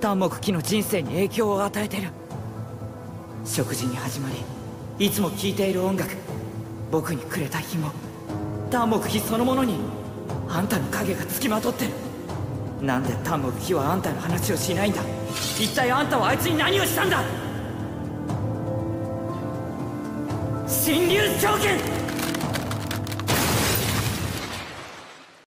檀木木の人生に影響を与えてる。食事に始まりいつも聴いている音楽僕にくれた日も檀木木そのものにあんたの影がつきまとってる。なんで檀木木はあんたの話をしないんだ。一体あんたはあいつに何をしたんだ。神竜条件